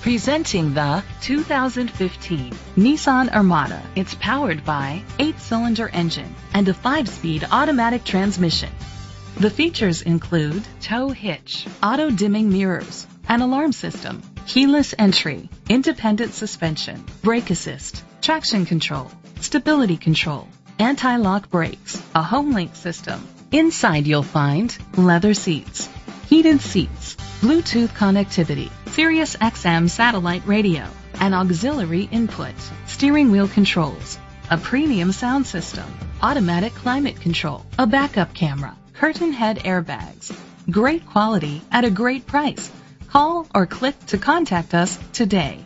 Presenting the 2015 Nissan Armada. It's powered by 8-cylinder engine and a 5-speed automatic transmission. The features include tow hitch, auto dimming mirrors, an alarm system, keyless entry, independent suspension, brake assist, traction control, stability control, anti-lock brakes, a HomeLink system. Inside you'll find leather seats, heated seats, Bluetooth connectivity, Sirius XM satellite radio, an auxiliary input, steering wheel controls, a premium sound system, automatic climate control, a backup camera, curtain head airbags. Great quality at a great price. Call or click to contact us today.